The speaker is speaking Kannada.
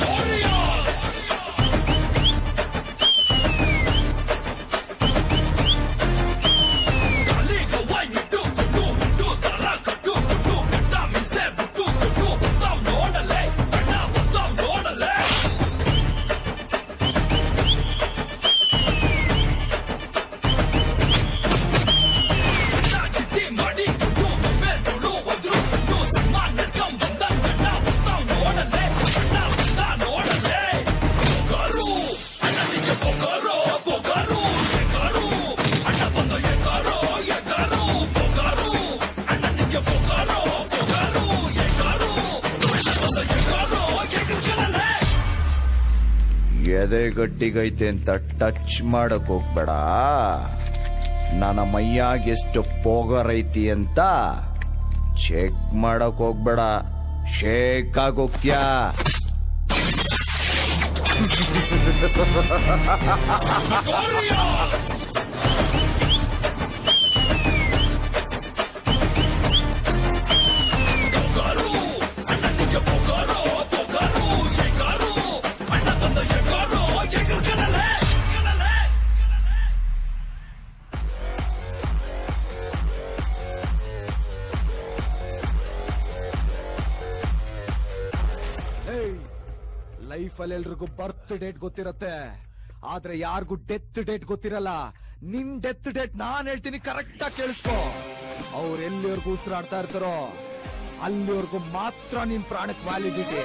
Party! ಎದೆ ಗಟ್ಟಿಗೈತೆ ಅಂತ ಟಚ್ ಮಾಡಕ್ ಹೋಗ್ಬೇಡ. ನನ್ನ ಮೈಯಾಗ ಎಷ್ಟು ಪೋಗರ್ ಐತಿ ಅಂತ ಚೆಕ್ ಮಾಡಕ್ ಹೋಗ್ಬೇಡ. ಶೇಕ್ ಆಗೋಗ್ತ್ಯಾ ಲೈಫ್ ಅಲ್ಲಿ ಎಲ್ರಿಗೂ ಬರ್ತ್ ಡೇಟ್ ಗೊತ್ತಿರತ್ತೆ. ಆದ್ರೆ ಯಾರಿಗೂ ಡೆತ್ ಡೇಟ್ ಗೊತ್ತಿರಲ್ಲ. ನಿನ್ ಡೆತ್ ಡೇಟ್ ನಾನ್ ಹೇಳ್ತೀನಿ ಕರೆಕ್ಟ್ ಆಗಿ ಕೇಳಿಸ್ಕೊ. ಅವ್ರು ಎಲ್ಲಿವರೆಗೂ ಉಸಿರಾಡ್ತಾ ಇರ್ತಾರೋ, ಅಲ್ಲಿವರೆಗೂ ಮಾತ್ರ ನಿನ್ ಪ್ರಾಣಕ್ ವ್ಯಾಲಿಡಿಟಿ